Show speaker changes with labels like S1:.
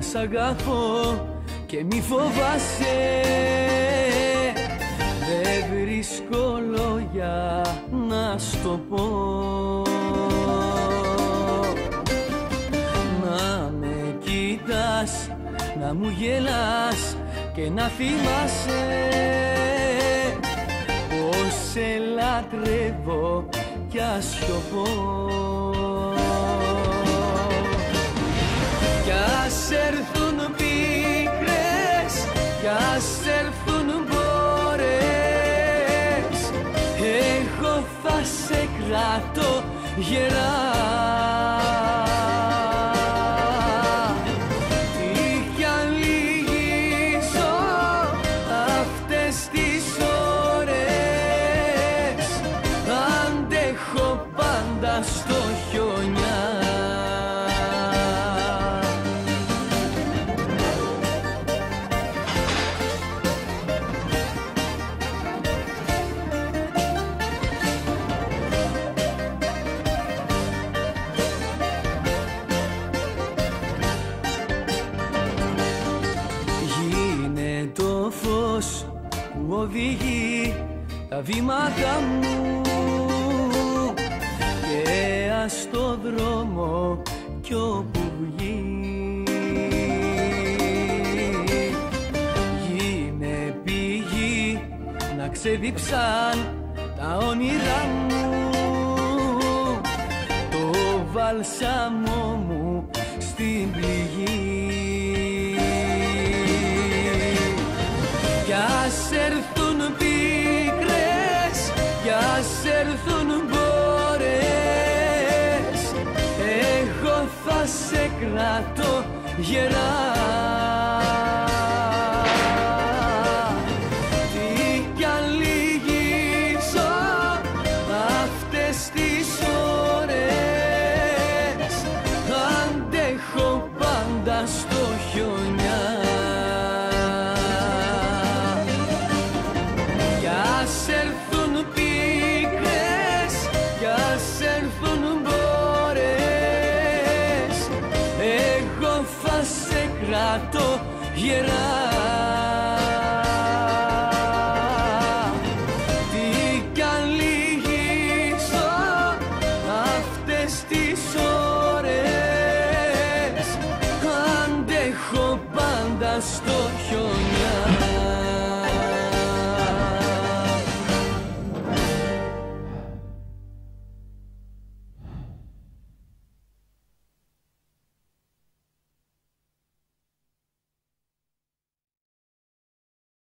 S1: σ' αγαπώ και μη φοβάσαι. Δεν βρίσκω λόγια να στο πω. Να με κοιτάς, να μου γελάς και να θυμάσαι. Πως σε λατρεύω κι ας το πω ας έρθουν μπόρες. Εγώ θα σε κρατώ γερά. Τι κι αν λυγίζω αυτές τις ώρες. Αντέχω πάντα στο οδηγεί τα βήματα μου. Και ας το δρόμο κι όπου βγει. Γίνε πηγή να ξεδίψαν τα όνειρά μου. Το βάλσαμο μου στην πληγή κι ας έρθουν μπόρες. Εγώ θα σε κρατώ γερά. Τι κι αν λυγίσω αυτές τις ώρες. Αντέχω πάντα στο κρατώ γερά. Τι κι αν λυγίσω αυτές τις ώρες αντέχω πάντα στο